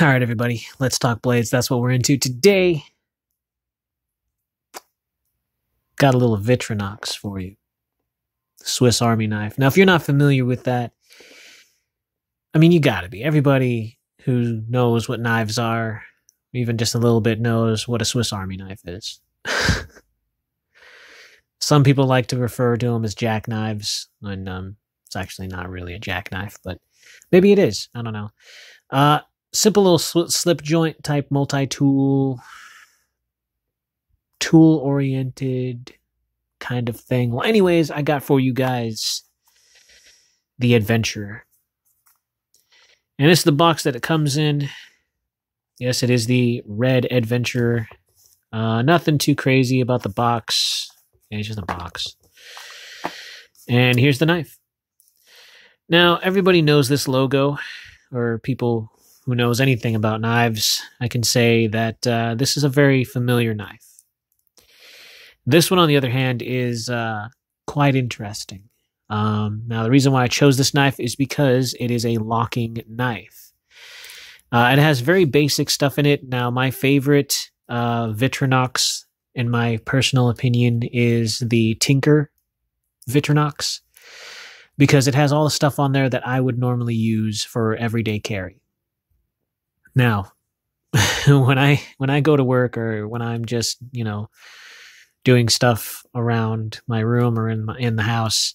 All right, everybody, let's talk blades. That's what we're into today. Got a little Victorinox for you. Swiss Army knife. Now, if you're not familiar with that, I mean, you gotta be. Everybody who knows what knives are, even just a little bit, knows what a Swiss Army knife is. Some people like to refer to them as jackknives, and um, it's actually not really a jackknife, but maybe it is. I don't know. Uh, simple little sl- slip joint type multi tool, tool oriented kind of thing. Well, anyways, I got for you guys the Adventurer. And this is the box that it comes in. Yes, it is the red Adventurer. Uh, nothing too crazy about the box. Yeah, it's just a box. And here's the knife. Now, everybody knows this logo, or people who knows anything about knives, I can say that uh, this is a very familiar knife. This one, on the other hand, is uh, quite interesting. Um, now, the reason why I chose this knife is because it is a locking knife. Uh, it has very basic stuff in it. Now, my favorite uh, Victorinox, in my personal opinion, is the Tinker Victorinox because it has all the stuff on there that I would normally use for everyday carry. Now, when I when I go to work or when I'm just you know doing stuff around my room or in my, in the house,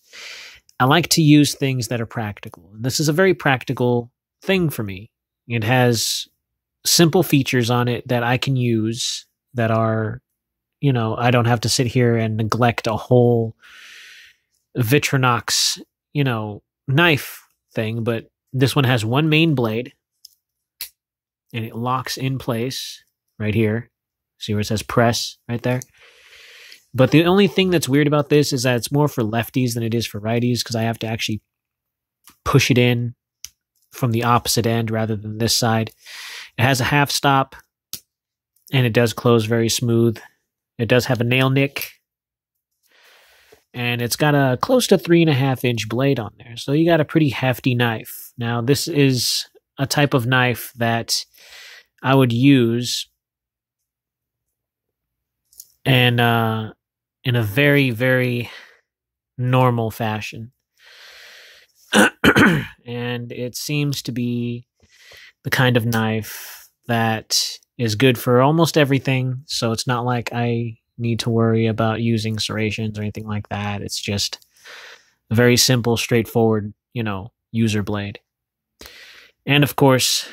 I like to use things that are practical. This is a very practical thing for me. It has simple features on it that I can use that are, you know, I don't have to sit here and neglect a whole Victorinox, you know, knife thing, but this one has one main blade and it locks in place right here. See where it says press right there? But the only thing that's weird about this is that it's more for lefties than it is for righties because I have to actually push it in from the opposite end rather than this side. It has a half stop and it does close very smooth. It does have a nail nick and it's got a close to three and a half inch blade on there. So you got a pretty hefty knife. Now, this is a type of knife that I would use and uh, in a very, very normal fashion. and it seems to be the kind of knife that is good for almost everything. So it's not like I need to worry about using serrations or anything like that. It's just a very simple, straightforward, you know, user blade. And of course,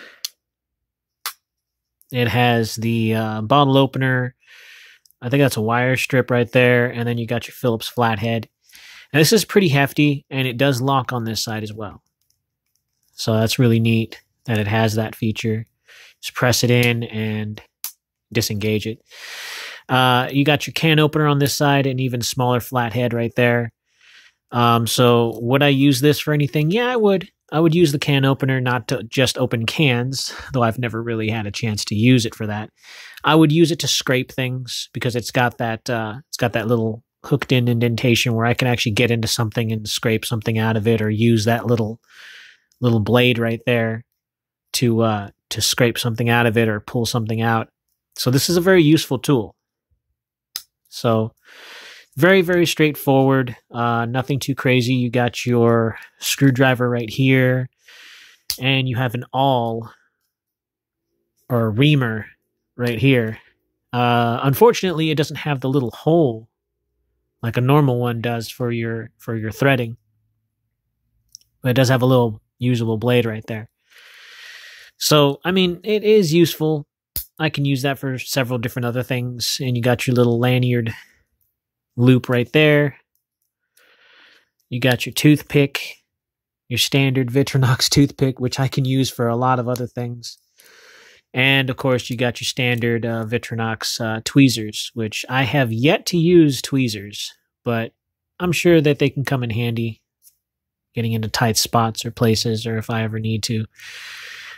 it has the uh, bottle opener. I think that's a wire strip right there. And then you got your Phillips flathead. And this is pretty hefty, and it does lock on this side as well. So that's really neat that it has that feature. Just press it in and disengage it. Uh, you got your can opener on this side, and even smaller flathead right there. Um, so would I use this for anything? Yeah, I would. I would use the can opener not to just open cans, though I've never really had a chance to use it for that. I would use it to scrape things because it's got that uh, it's got that little hooked in indentation where I can actually get into something and scrape something out of it, or use that little little blade right there to uh, to scrape something out of it or pull something out. So this is a very useful tool. So very, very straightforward. Uh, nothing too crazy. You got your screwdriver right here, and you have an awl or a reamer right here. Uh, unfortunately, it doesn't have the little hole like a normal one does for your for your threading. But it does have a little usable blade right there. So, I mean, it is useful. I can use that for several different other things. And you got your little lanyard loop right there. You got your toothpick, your standard Victorinox toothpick, which I can use for a lot of other things. And of course, you got your standard uh, uh, tweezers, which I have yet to use tweezers, but I'm sure that they can come in handy getting into tight spots or places or if I ever need to.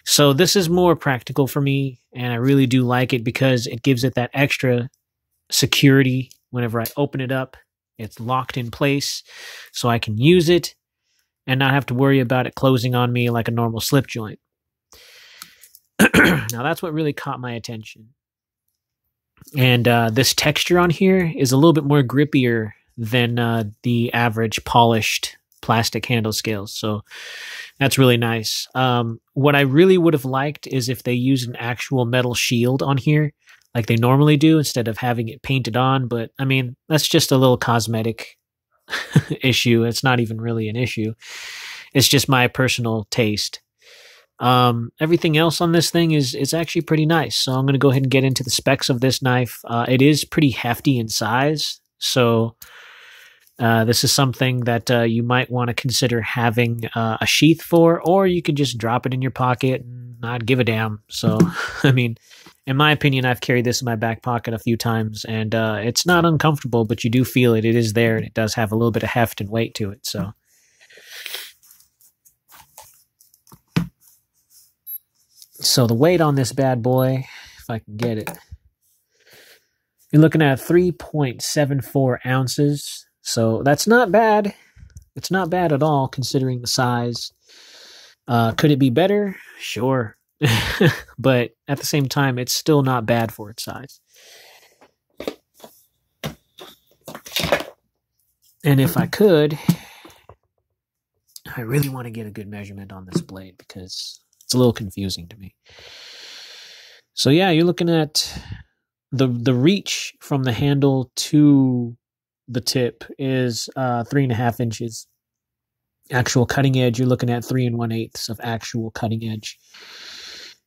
So this is more practical for me, and I really do like it because it gives it that extra security Whenever I open it up, it's locked in place so I can use it and not have to worry about it closing on me like a normal slip joint. now that's what really caught my attention. And uh, this texture on here is a little bit more grippier than uh, the average polished plastic handle scales. So that's really nice. Um, what I really would have liked is if they used an actual metal shield on here, like they normally do, instead of having it painted on. But I mean, that's just a little cosmetic issue. It's not even really an issue. It's just my personal taste. Um, everything else on this thing is is actually pretty nice. So I'm going to go ahead and get into the specs of this knife. Uh, it is pretty hefty in size, so uh, this is something that uh, you might want to consider having uh, a sheath for, or you could just drop it in your pocket and not give a damn. So, I mean, in my opinion, I've carried this in my back pocket a few times, and uh, it's not uncomfortable, but you do feel it. It is there, and it does have a little bit of heft and weight to it. So. So the weight on this bad boy, if I can get it, you're looking at 3.74 ounces. So that's not bad. It's not bad at all considering the size. Uh, could it be better? Sure. but at the same time, it's still not bad for its size. And if I could, I really want to get a good measurement on this blade because it's a little confusing to me. So yeah, you're looking at the the reach from the handle to the tip is uh, three and a half inches. Actual cutting edge, you're looking at three and one eighths of actual cutting edge.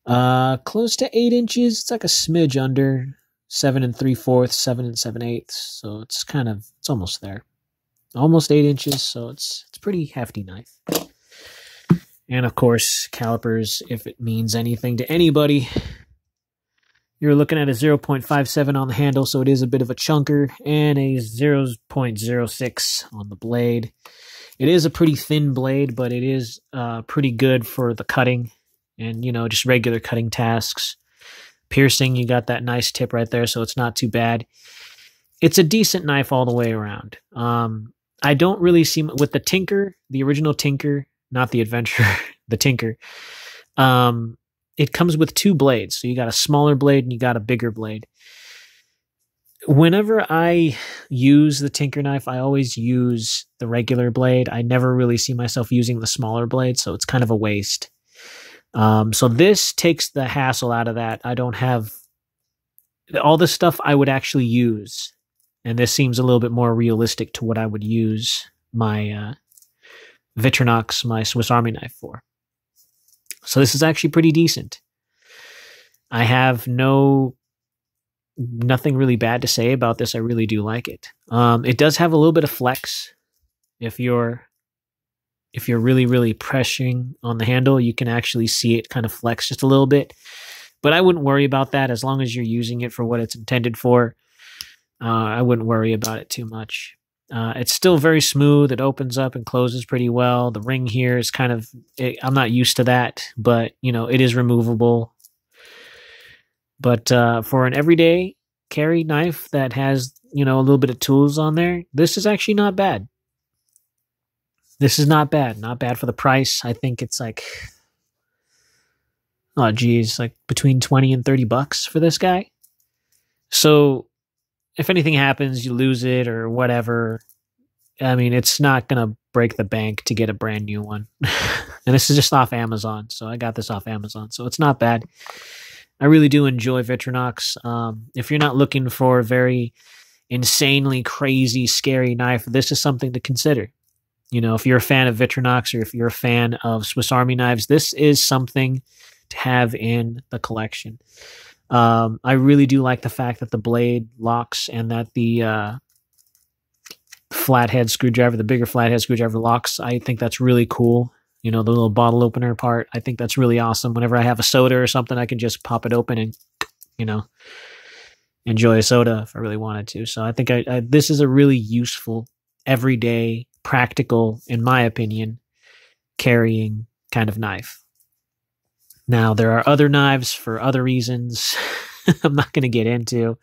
Uh, close to eight inches. It's like a smidge under seven and three fourths, seven and seven eighths. So it's kind of it's almost there, almost eight inches. So it's it's pretty hefty knife. And of course, calipers, if it means anything to anybody, you're looking at a 0.57 on the handle, so it is a bit of a chunker, and a 0.06 on the blade. It is a pretty thin blade, but it is uh, pretty good for the cutting and, you know, just regular cutting tasks. Piercing, you got that nice tip right there, so it's not too bad. It's a decent knife all the way around. Um, I don't really see with the Tinker, the original Tinker, not the adventurer, the tinker. Um, it comes with two blades. So you got a smaller blade and you got a bigger blade. Whenever I use the tinker knife, I always use the regular blade. I never really see myself using the smaller blade, so it's kind of a waste. Um, so this takes the hassle out of that. I don't have all the stuff I would actually use, and this seems a little bit more realistic to what I would use my uh, Victorinox, my Swiss Army knife for. So this is actually pretty decent. I have no nothing really bad to say about this. I really do like it. Um, it does have a little bit of flex. If you're if you're really really pressing on the handle, you can actually see it kind of flex just a little bit. But I wouldn't worry about that as long as you're using it for what it's intended for. Uh, I wouldn't worry about it too much. Uh, it's still very smooth. It opens up and closes pretty well. The ring here is kind of, it, I'm not used to that, but you know, it is removable. But uh, for an everyday carry knife that has, you know, a little bit of tools on there, this is actually not bad. This is not bad. Not bad for the price. I think it's like, oh, geez, like between 20 and 30 bucks for this guy. So if anything happens, you lose it or whatever. I mean, it's not gonna break the bank to get a brand new one. and this is just off Amazon, so I got this off Amazon, so it's not bad. I really do enjoy Victorinox. Um, if you're not looking for a very insanely crazy, scary knife, this is something to consider. You know, if you're a fan of Victorinox or if you're a fan of Swiss Army knives, this is something to have in the collection. Um, I really do like the fact that the blade locks and that the uh, flathead screwdriver, the bigger flathead screwdriver locks. I think that's really cool. You know, the little bottle opener part. I think that's really awesome. Whenever I have a soda or something, I can just pop it open and, you know, enjoy a soda if I really wanted to. So I think I, I this is a really useful, everyday, practical, in my opinion, carrying kind of knife. Now, there are other knives for other reasons I'm not going to get into.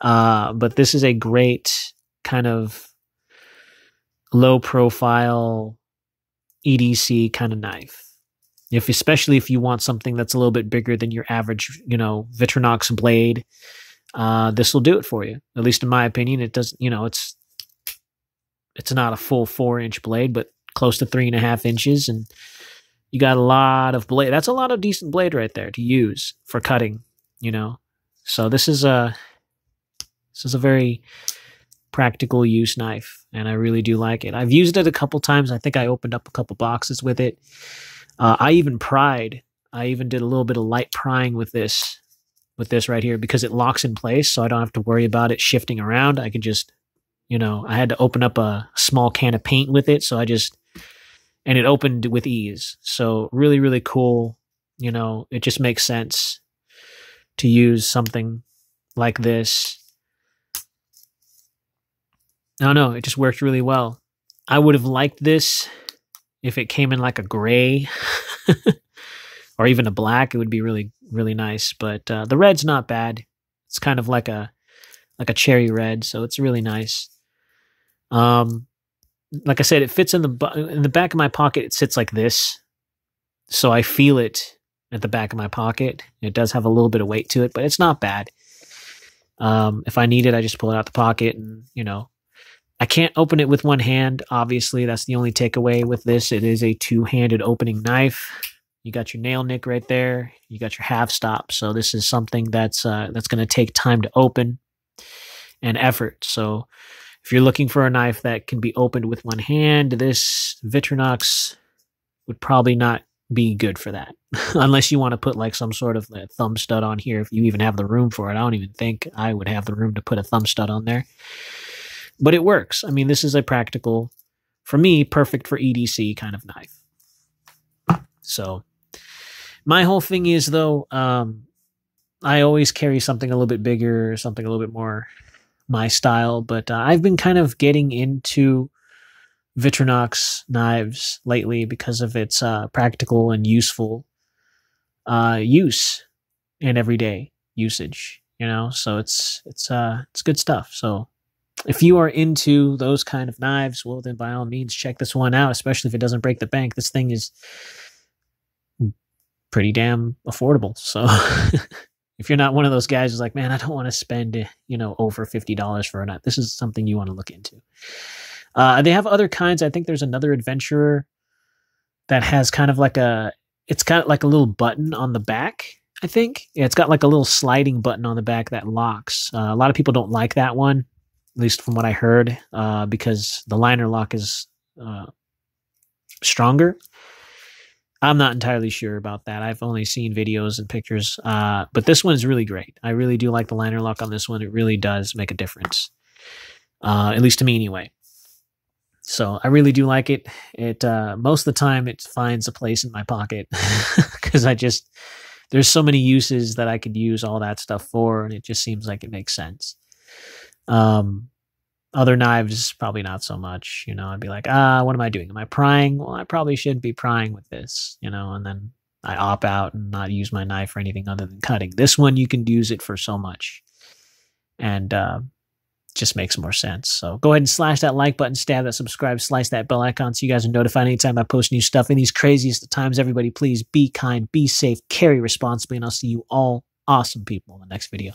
Uh, but this is a great kind of low profile EDC kind of knife. If especially if you want something that's a little bit bigger than your average, you know, Victorinox blade, uh, this will do it for you. At least in my opinion, it doesn't. You know, it's it's not a full four inch blade, but close to three and a half inches, and you got a lot of blade. That's a lot of decent blade right there to use for cutting. You know, so this is a this is a very practical use knife, and I really do like it. I've used it a couple times. I think I opened up a couple boxes with it. Uh, I even pried. I even did a little bit of light prying with this, with this right here, because it locks in place, so I don't have to worry about it shifting around. I can just, you know, I had to open up a small can of paint with it, so I just, and it opened with ease. So really, really cool. You know, it just makes sense to use something like this no, no, it just worked really well. I would have liked this if it came in like a gray or even a black. It would be really, really nice. But uh, the red's not bad. It's kind of like a like a cherry red, so it's really nice. Um, like I said, it fits in the in the back of my pocket. It sits like this, so I feel it at the back of my pocket. It does have a little bit of weight to it, but it's not bad. Um, if I need it, I just pull it out the pocket and you know I can't open it with one hand. Obviously, that's the only takeaway with this. It is a two-handed opening knife. You got your nail nick right there. You got your half stop. So this is something that's uh, that's going to take time to open and effort. So if you're looking for a knife that can be opened with one hand, this Victorinox would probably not be good for that. Unless you want to put like some sort of thumb stud on here, if you even have the room for it. I don't even think I would have the room to put a thumb stud on there but it works. I mean, this is a practical, for me, perfect for EDC kind of knife. So, my whole thing is though, um, I always carry something a little bit bigger, something a little bit more my style. But uh, I've been kind of getting into Victorinox knives lately because of its uh, practical and useful uh, use and everyday usage. You know, so it's it's uh it's good stuff. So if you are into those kind of knives, well, then by all means, check this one out, especially if it doesn't break the bank. This thing is pretty damn affordable. So if you're not one of those guys who's like, man, I don't want to spend, you know, over $50 for a knife, this is something you want to look into. Uh, they have other kinds. I think there's another adventurer that has kind of like a, it's got like a little button on the back. I think yeah, it's got like a little sliding button on the back that locks. Uh, a lot of people don't like that one at least from what I heard, uh, because the liner lock is uh, stronger. I'm not entirely sure about that. I've only seen videos and pictures, uh, but this one is really great. I really do like the liner lock on this one. It really does make a difference, uh, at least to me anyway. So I really do like it. It uh, most of the time it finds a place in my pocket because I just there's so many uses that I could use all that stuff for, and it just seems like it makes sense. Um, other knives, probably not so much. You know, I'd be like, ah, what am I doing? Am I prying? Well, I probably should be prying with this, you know, and then I op out and not use my knife for anything other than cutting. This one, you can use it for so much. And, uh, just makes more sense. So go ahead and slash that like button, stab that subscribe, slice that bell icon so you guys are notified anytime I post new stuff. In these craziest times, everybody, please be kind, be safe, carry responsibly, and I'll see you all awesome people in the next video.